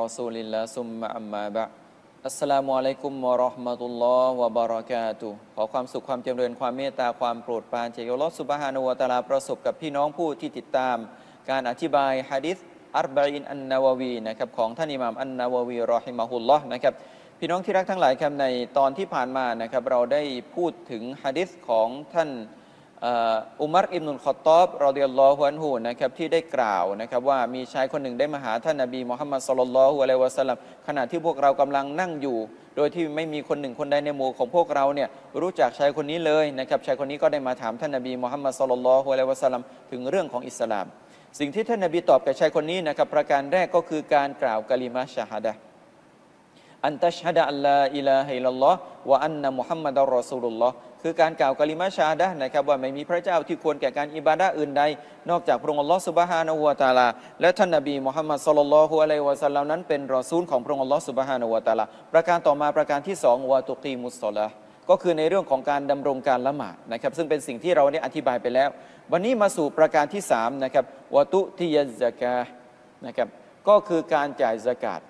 รอซูลิลลาซุมมะอัมมาบะอัสสลามุอะลัยกุมวะราะห์มะตุลลอฮ์วะบะเรากาตุขอความสุขความเจริญความเมตตาความโปรดปรานจากอัลลอฮ์ซุบฮานะฮูวะตะอาลาประสบกับพี่น้องผู้ที่ติดตาม การอธิบายฮะดิษอัรบะอินอันนาววีนะครับของท่านอิหม่ามอันนาววีรอฮิมะฮุลลอฮ์นะครับพี่น้องที่รักทั้งหลายครับในตอนที่ผ่านมานะครับเราได้พูดถึงฮะดิษของท่าน อุมัรอิบนุลขอตอบรอดิยัลลอฮุอันฮูนะครับที่ได้กล่าวนะครับว่ามีชายคนหนึ่งได้มาหาท่านนบีมุฮัมมัดสุลลัลอฮุอะลัยวะสัลลัมขณะที่พวกเรากำลังนั่งอยู่ โดยที่ไม่มีคนหนึ่งคนใดในหมู่ของพวกเราเนี่ยรู้จักชายคนนี้เลยนะครับชายคนนี้ก็ได้มาถามท่านนบีมุฮัมมัดصلى الله عليه وسلمถึงเรื่องของอิสลาม สิ่งที่ท่านนบีตอบกับชายคนนี้นะครับประการแรกก็คือการกล่าวกะลิมะชาฮดะ أن تشهد أن لا إله إلا الله وأن محمدا رسول اللهคือการกล่าวกะลิมะชาดะนะครับว่าไม่มีพระเจ้าที่ควรแก่การอิบาดะอื่นใด นอกจากพระองค์อัลลอฮ์سبحانه وتعالى และท่านนบีมุฮัมมัดสุลลัลลอฮุอะลัยวะสัลลัมนั้นเป็นรอซูลของพระองค์อัลลอฮ์สุบฮานะฮูวะตาลา ประการต่อมาประการที่สองวะตุกีมุสซอลาก็คือในเรื่องของการดำรงการละหมาดนะครับซึ่งเป็นสิ่งที่เราได้อธิบายไปแล้ว วันนี้มาสู่ประการที่สามนะครับวะตุทิยซะกานะครับก็คือการจ่ายสกาด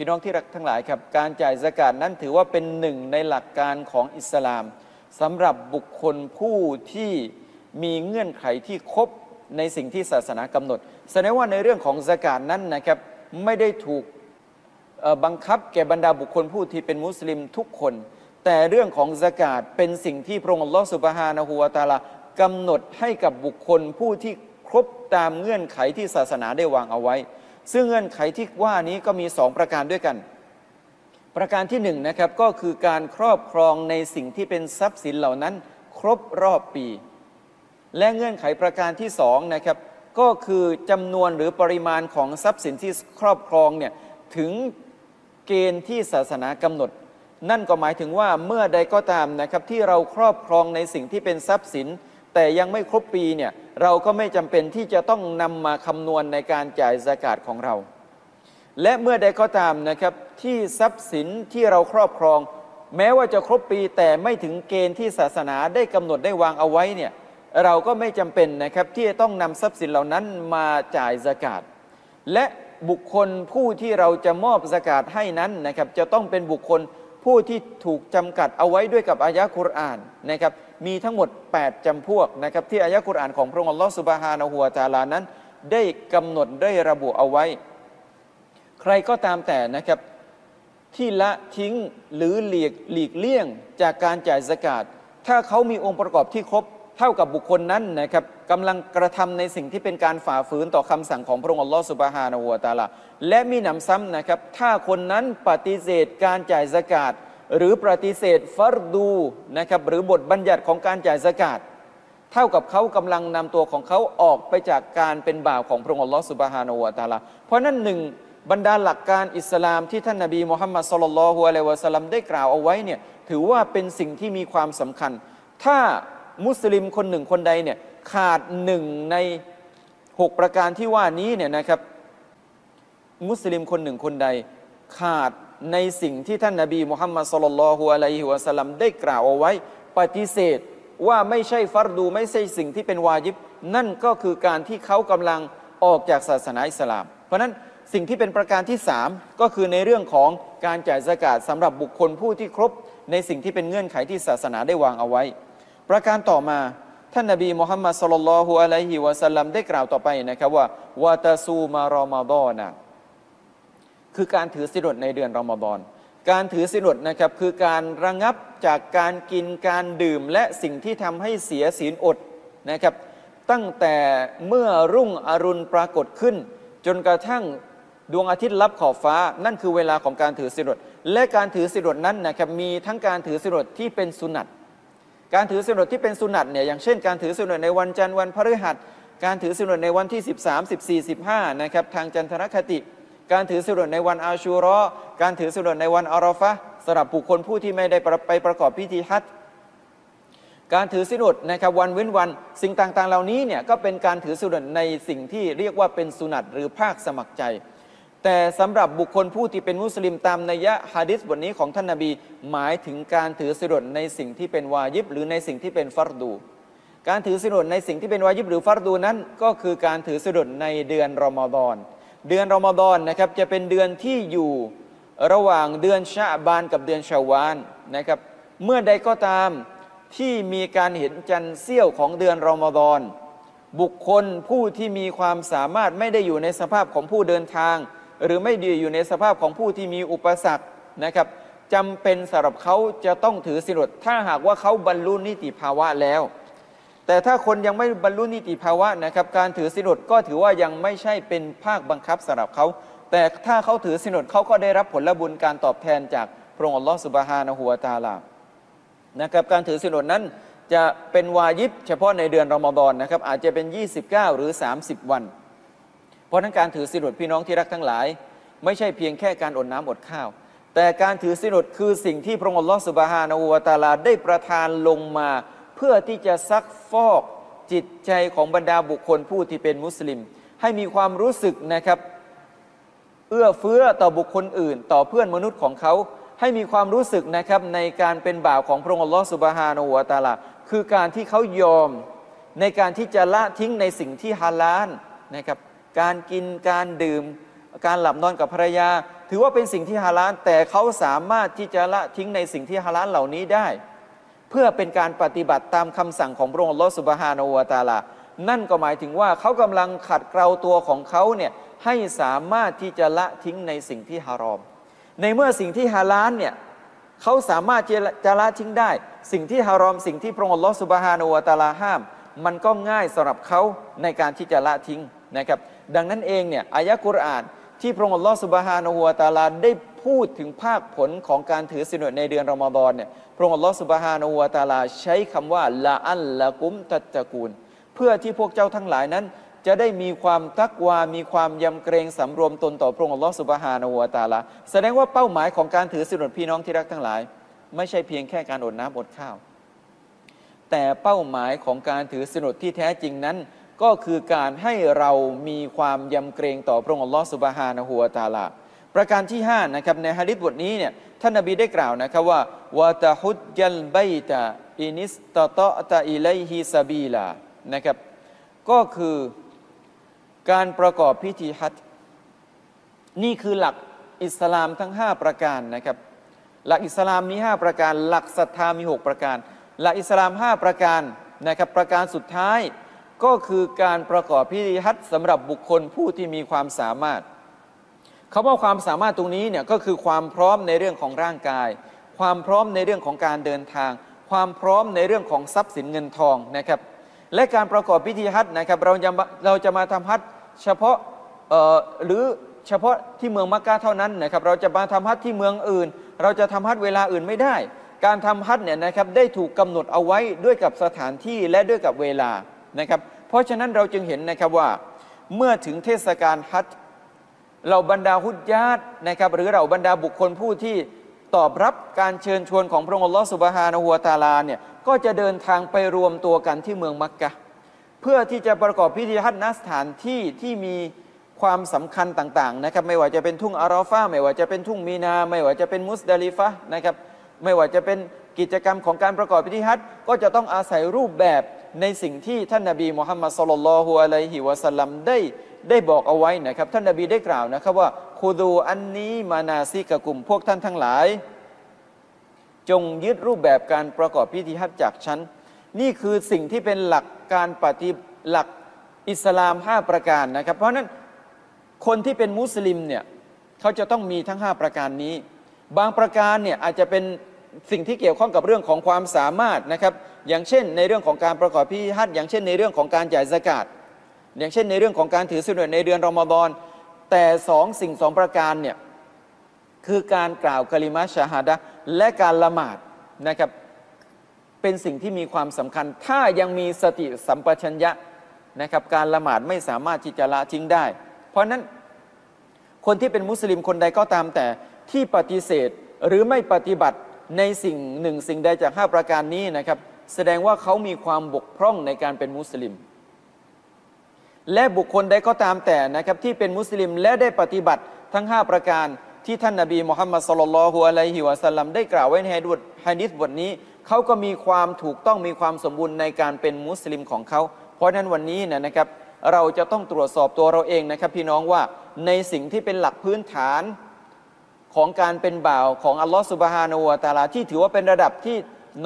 พี่น้องที่รักทั้งหลายครับ การจ่ายสกาดนั้นถือว่าเป็นหนึ่งในหลักการของอิสลามสำหรับบุคคลผู้ที่มีเงื่อนไขที่ครบในสิ่งที่ศาสนากำหนด แสดงว่าในเรื่องของสกาดนั้นนะครับไม่ได้ถูกบังคับแก่บรรดาบุคคลผู้ที่เป็นมุสลิมทุกคน แต่เรื่องของสกาดเป็นสิ่งที่พระองค์ลอสุบฮานะฮูวาตาลากำหนดให้กับบุคคลผู้ที่ครบตามเงื่อนไขที่ศาสนาได้วางเอาไว้ ซึ่งเงื่อนไขที่ว่านี้ก็มีสองประการด้วยกัน ประการที่หนึ่งนะครับก็คือการครอบครองในสิ่งที่เป็นทรัพย์สินเหล่านั้น ครบรอบปี และเงื่อนไขประการที่สองนะครับก็คือจำนวนหรือปริมาณของทรัพย์สินที่ครอบครองเนี่ยถึงเกณฑ์ที่ศาสนากำหนด นั่นก็หมายถึงว่าเมื่อใดก็ตามนะครับที่เราครอบครองในสิ่งที่เป็นทรัพย์สิน แต่ยังไม่ครบปีเนี่ย เราก็ไม่จำเป็นที่จะต้องนำมาคำนวณในการจ่ายสกาดของเรา และเมื่อใดก็ตามนะครับที่ทรัพย์สินที่เราครอบครอง แม้ว่าจะครบปีแต่ไม่ถึงเกณฑ์ที่ศาสนาได้กำหนดได้วางเอาไว้เนี่ยเราก็ไม่จำเป็นนะครับที่จะต้องนำทรัพย์สินเหล่านั้นมาจ่ายสกาดและบุคคลผู้ที่เราจะมอบสกาดให้นั้นนะครับจะต้องเป็นบุคคลผู้ที่ถูกจำกัดเอาไว้ด้วยกับอายะคุรอานนะครับ มีทั้งหมด 8จำพวกนะครับที่อายะคุรอานของพระองค์อัลลอฮฺสุบฮานะฮูวาตาลานั้น ได้กำหนดได้ระบุเอาไว้ ใครก็ตามแต่นะครับที่ละทิ้งหรือหลีกหลีกเลี่ยงจากการจ่ายสกาดถ้าเขามีองค์ประกอบที่ครบเท่ากับบุคคลนั้นนะครับกำลังกระทำในสิ่งที่เป็นการฝ่าฝืนต่อคำสั่งของพระองค์อัลลอฮฺสุบฮานาหัวตาลาและมีหนำซ้ำนะครับ ถ้าคนนั้นปฏิเสธการจ่ายสกาด หรือปฏิเสธฟัรดูนะครับหรือบทบัญญัติของการจ่ายสกาดเท่ากับเขากำลังนำตัวของเขาออกไปจากการเป็นบ่าวของพระองค์อัลลอฮฺสุบฮานาหัวตาลาเพราะนั้นหนึ่งบรรดาหลักการอิสลามที่ท่านนาบีมุฮัมมัดสุลลัลฮุอะลัยวะสัลลัมได้กล่าวเอาไว้เนี่ยถือว่าเป็นสิ่งที่มีความสำคัญ ถ้ามุสลิมคนหนึ่งคนใดเนี่ยขาดหนึ่งในหกประการที่ว่านี้เนี่ยนะครับ มุสลิมคนหนึ่งคนใดขาด ในสิ่งที่ท่านนาบีมุฮัมมัดสุลลัลฮุอะลัยฮิวะสัลลัมได้กล่าวเอาไว้ ปฏิเสธว่าไม่ใช่ฟัรดูไม่ใช่สิ่งที่เป็นวาจิบ นั่นก็คือการที่เขากำลังออกจากศาสนาอิสลาม เพราะนั้นสิ่งที่เป็นประการที่สามก็คือในเรื่องของการจ่ายสกาดสำหรับบุคคลผู้ที่ครบ ในสิ่งที่เป็นเงื่อนไขที่ศาสนาได้วางเอาไว้ ประการต่อมาท่านนบีมุฮัมมัดสุลลัลฮุอะลัยฮิวะสัลลัมได้กล่าวต่อไปนะครับว่าวาตาซูมารอมาดอนะ คือการถือสิรดในเดือนรอมฎอนการถือสิรดนะครับคือการระงับจากการกินการดื่มและสิ่งที่ทำให้เสียศีลอดนะครับ ตั้งแต่เมื่อรุ่งอรุณปรากฏขึ้น จนกระทั่งดวงอาทิตย์ลับขอบฟ้า นั่นคือเวลาของการถือสิรดและการถือสิรดนั้นนะครับมีทั้งการถือสิรดที่เป็นสุนัตการถือสิรดที่เป็นสุนัตเนี่ยอย่างเช่น การถือสิรดในวันจันทร์วันพฤหัส การถือสิรดในวันที่ 13 14 15นะครับทางจันทรคติ การถือสิรดในวันอาชูรอ การถือสิรดในวันอารอฟะสำหรับบุคคลผู้ที่ไม่ได้ไปประกอบพิธีฮัจการถือสินอดนะครับวันเว้นวัน สิ่งต่างๆ เหล่านี้เนี่ยก็เป็นการถือสินอดในสิ่งที่เรียกว่าเป็นสุนัตหรือภาคสมัครใจ แต่สำหรับบุคคลผู้ที่เป็นมุสลิมตามนัยยะฮะดิษบทนี้ของท่านนาบี หมายถึงการถือสิรดในสิ่งที่เป็นวาญิบ หรือในสิ่งที่เป็นฟัรดู การถือสิรดในสิ่งที่เป็นวาญิบหรือฟัรดูนั้น ก็คือการถือสิรดในเดือนรอมฎอน เดือนรอมฎอนนะครับจะเป็นเดือนที่อยู่ระหว่างเดือนชาบานกับเดือนชาวานนะครับเมื่อใดก็ตามที่มีการเห็นจันทร์เสี้ยวของเดือนรอมฎอนบุคคลผู้ที่มีความสามารถไม่ได้อยู่ในสภาพของผู้เดินทาง หรือไม่ดีอยู่ในสภาพของผู้ที่มีอุปสรรคนะครับจำเป็นสำหรับเขาจะต้องถือสินอดถ้าหากว่าเขาบรรลุนิติภาวะแล้ว แต่ถ้าคนยังไม่บรรลุนิติภาวะนะครับการถือสินอดก็ถือว่ายังไม่ใช่เป็นภาคบังคับสำหรับเขา แต่ถ้าเขาถือสินอดเขาก็ได้รับผลบุญการตอบแทนจากพระองค์อัลลอฮฺสุบฮานะฮูวาตาลานะครับการถือสินอดนั้นจะเป็นวายิบเฉพาะในเดือนรอมฎอนนะครับอาจจะเป็น 29 หรือ 30 วัน เพราะนั้นการถือสินอดพี่น้องที่รักทั้งหลาย ไม่ใช่เพียงแค่การอดน้ำอดข้าว แต่การถือสินอดคือสิ่งที่พระองค์อัลลอฮฺสุบฮานะฮูวาตาลาได้ประทานลงมา เพื่อที่จะซักฟอกจิตใจของบรรดาบุคคลผู้ที่เป็นมุสลิม ให้มีความรู้สึกนะครับ เอื้อเฟื้อต่อบุคคลอื่น ต่อเพื่อนมนุษย์ของเขา ให้มีความรู้สึกนะครับในการเป็นบ่าวของพระองค์อัลลอฮฺสุบฮานะฮูวตาลาคือการที่เขายอมในการที่จะละทิ้งในสิ่งที่ฮาลาลนะครับการกินการดื่ม การหลับนอนกับภรรยา ถือว่าเป็นสิ่งที่ฮาลาลแต่เขาสามารถที่จะละทิ้งในสิ่งที่ฮาลาลเหล่านี้ได้ เพื่อเป็นการปฏิบัติตามคำสั่งของพระองค์ลอสุบฮานาอูตาลา นั่นก็หมายถึงว่าเขากำลังขัดเกลาตัวของเขาเนี่ยให้สามารถที่จะละทิ้งในสิ่งที่ฮารอม ในเมื่อสิ่งที่ฮาลาลเนี่ยเขาสามารถจะละทิ้งได้ สิ่งที่ฮารอม สิ่งที่พระองค์ลอสุบฮานาอูตาลาห้าม มันก็ง่ายสำหรับเขาในการที่จะละทิ้งนะครับ ดังนั้นเองเนี่ยอายะกุรอานที่พระองค์ลอสุบฮานาอูตาลาได้ พูดถึงภาคผลของการถือศีลอดในเดือนรอมฎอนเนี่ยพระองค์ลอสุบฮานาอูตาลาใช้คำว่าละอัลละกุมตัตะกูล เพื่อที่พวกเจ้าทั้งหลายนั้น จะได้มีความตักวา มีความยำเกรงสำรวมตนต่อพระองค์ลอสุบฮานาอูตาลา แสดงว่าเป้าหมายของการถือศีลอดพี่น้องที่รักทั้งหลาย ไม่ใช่เพียงแค่การอดน้ำอดข้าว แต่เป้าหมายของการถือศีลอดที่แท้จริงนั้น ก็คือการให้เรามีความยำเกรงต่อพระองค์ลอสุบฮานะฮัวตาลา ประการที่5นะครับในฮะดิษบทนี้เนี่ยท่านนบีได้กล่าวนะครับว่าวาตาฮุดยัลไบت إن استطعت إليه سبيلاนะครับ ก็คือการประกอบพิธีฮัจนี่คือหลักอิสลามทั้ง 5 ประการนะครับ หลักอิสลามมี 5 ประการ หลักศรัทธามี 6 ประการ หลักอิสลาม 5 ประการนะครับประการสุดท้ายก็คือการประกอบพิธีฮัจสำหรับบุคคลผู้ที่มีความสามารถ เขาว่าความสามารถตรงนี้เนี่ยก็คือความพร้อมในเรื่องของร่างกาย ความพร้อมในเรื่องของการเดินทาง ความพร้อมในเรื่องของทรัพย์สินเงินทองนะครับและการประกอบพิธีฮัจนะครับเราจะเราจะมาทำฮัจเฉพาะหรือเฉพาะที่เมืองมักกะเท่านั้นนะครับเราจะมาทำฮัจที่เมืองอื่น เราจะทำฮัจเวลาอื่นไม่ได้ การทำฮัจเนี่ยนะครับได้ถูกกำหนดเอาไว้ด้วยกับสถานที่และด้วยกับเวลานะครับเพราะฉะนั้นเราจึงเห็นนะครับว่าเมื่อถึงเทศกาลฮัจ เราบรรดาฮุดญาตนะครับหรือเราบรรดาบุคคลผู้ที่ตอบรับการเชิญชวนของพระองค์ลอสุบฮานะฮัวตาลาเนี่ยก็จะเดินทางไปรวมตัวกันที่เมืองมักกะ เพื่อที่จะประกอบพิธีฮัจญ์ณสถานที่ที่มีความสำคัญต่างๆนะครับไม่ว่าจะเป็นทุ่งอารอฟาไม่ว่าจะเป็นทุ่งมีนา ไม่ว่าจะเป็นมุสดาลิฟะนะครับไม่ว่าจะเป็นกิจกรรมของการประกอบพิธีฮัจญ์ก็จะต้องอาศัยรูปแบบในสิ่งที่ท่านนาบีมุฮัมมัดสุลลัลฮุอะลัยฮิวะสัลลัมได้ ได้บอกเอาไว้นะครับ ท่านนาบีได้กล่าวนะครับว่าคูดูอันนี้มานาซิกะกุมพวกท่านทั้งหลาย จงยึดรูปแบบการประกอบพิธีฮัจจากฉัน นี่คือสิ่งที่เป็นหลักการปฏิหลักอิสลาม 5 ประการนะครับ เพราะนั้นคนที่เป็นมุสลิมเนี่ยเขาจะต้องมีทั้ง 5 ประการนี้ บางประการเนี่ยอาจจะเป็นสิ่งที่เกี่ยวข้องกับเรื่องของความสามารถนะครับ อย่างเช่น ในเรื่องของการประกอบพิธีฮัจอย่างเช่น ในเรื่องของการจ่ายสกาด อย่างเช่นในเรื่องของการถือศีลในเดือนรอมฎอนแต่สองสิ่งสองประการเนี่ยคือการกล่าวกลิมาชาฮาดะและการละหมาดนะครับเป็นสิ่งที่มีความสำคัญ ถ้ายังมีสติสัมปชัญญะนะครับการละหมาดไม่สามารถที่จะละทิ้งได้ เพราะนั้นคนที่เป็นมุสลิมคนใดก็ตามแต่ที่ปฏิเสธหรือไม่ปฏิบัติในสิ่งหนึ่งสิ่งใดจากห้าประการนี้นะครับ แสดงว่าเขามีความบกพร่องในการเป็นมุสลิม และบุคคลใดก็ตามแต่นะครับที่เป็นมุสลิมและได้ปฏิบัติทั้ง 5 ประการที่ท่านนาบีมุฮัมมัดสุลลัลฮุอะลัยฮิวะสัลลัมได้กล่าวไว้ในฮะดิษบทนี้เขาก็มีความถูกต้องมีความสมบูรณ์ในการเป็นมุสลิมของเขา เพราะนั้นวันนี้นะครับเราจะต้องตรวจสอบตัวเราเองนะครับ พี่น้องว่าในสิ่งที่เป็นหลักพื้นฐานของการเป็นบ่าวของอัลลอฮฺสุบฮานาอูวะตาลาที่ถือว่าเป็นระดับที่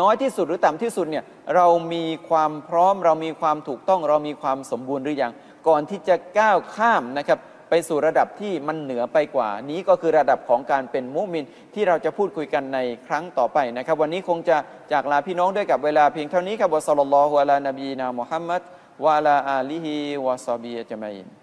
น้อยที่สุดหรือต่ำที่สุดเนี่ยเรามีความพร้อมเรามีความถูกต้องเรามีความสมบูรณ์หรือยัง ก่อนที่จะก้าวข้ามนะครับไปสู่ระดับที่มันเหนือไปกว่า นี้ก็คือระดับของการเป็นมุมินที่เราจะพูดคุยกันในครั้งต่อไปนะครับ วันนี้คงจะจากลาพี่น้องด้วยกับเวลาเพียงเท่านี้ครับวะสัลลัลลอฮุอะลานบีนามุฮัมมัดวะลาอาลีฮิวะซอบีอัจมัยน